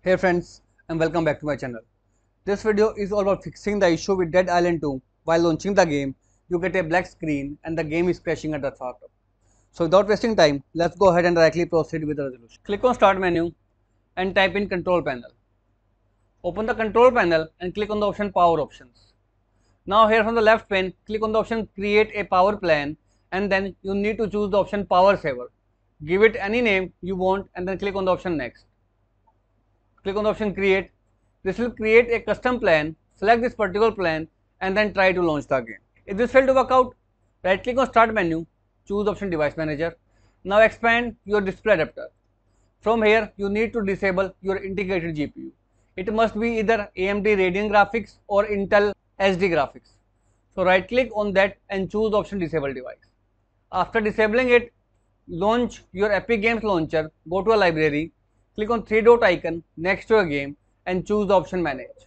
Hey friends and welcome back to my channel. This video is all about fixing the issue with Dead Island 2 while launching the game you get a black screen and the game is crashing at the startup. So without wasting time let's go ahead and directly proceed with the resolution. Click on start menu and type in control panel. Open the control panel and click on the option power options. Now here from the left pane click on the option create a power plan and then you need to choose the option power saver. Give it any name you want and then click on the option next click on the option create. This will create a custom plan, select this particular plan and then try to launch the game. If this failed to work out, right click on start menu, choose option device manager. Now expand your display adapter. From here you need to disable your integrated GPU. It must be either AMD Radeon graphics or Intel HD graphics. So right click on that and choose option disable device. After disabling it, launch your Epic Games launcher, go to a library click on three dot icon next to a game and choose the option manage.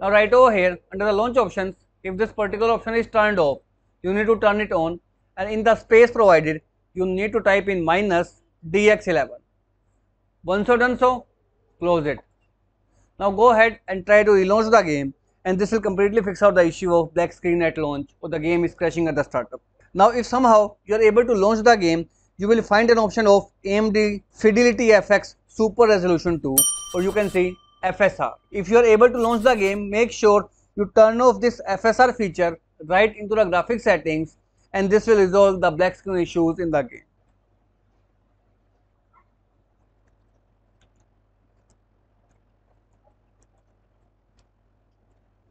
Now right over here under the launch options, if this particular option is turned off, you need to turn it on and in the space provided, you need to type in minus dx11. Once you done so, close it. Now go ahead and try to relaunch the game and this will completely fix out the issue of black screen at launch or the game is crashing at the startup. Now if somehow you are able to launch the game, you will find an option of AMD Fidelity FX Super Resolution 2 or you can see FSR. If you are able to launch the game, make sure you turn off this FSR feature right into the graphic settings and this will resolve the black screen issues in the game.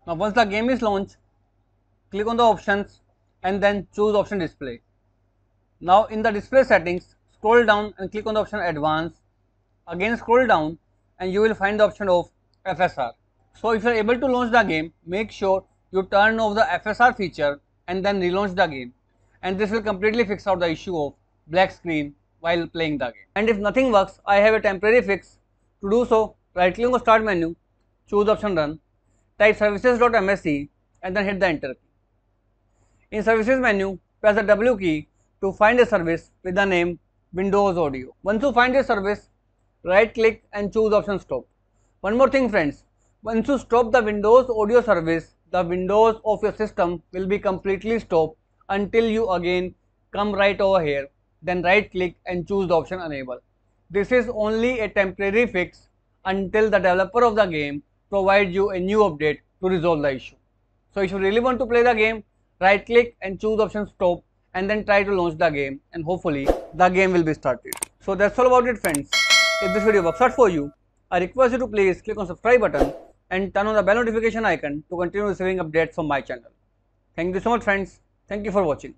Now once the game is launched, click on the options and then choose option display. Now in the display settings, scroll down and click on the option advanced Again scroll down and you will find the option of FSR. So if you are able to launch the game, make sure you turn off the FSR feature and then relaunch the game. And this will completely fix out the issue of black screen while playing the game. And if nothing works, I have a temporary fix. To do so, right click on start menu, choose option run, type services.msc and then hit the enter key. In services menu, press the W key to find a service with the name Windows Audio. Once you find a service, right click and choose option stop. One more thing friends, once you stop the Windows audio service, the windows of your system will be completely stopped until you again come right over here, then right click and choose the option enable. This is only a temporary fix until the developer of the game provides you a new update to resolve the issue. So if you really want to play the game, right click and choose option stop and then try to launch the game and hopefully the game will be started. So that's all about it friends. If this video works out for you, I request you to please click on subscribe button and turn on the bell notification icon to continue receiving updates from my channel. Thank you so much friends. Thank you for watching.